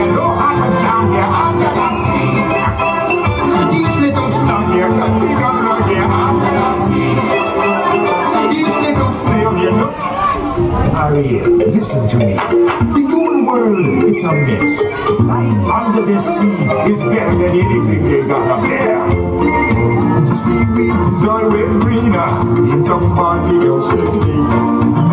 Aloha! Ariel, listen to me. The human world, it's a mess. Life under the sea is better than anything they got up there. The seaweed is always greener in somebody else's lake.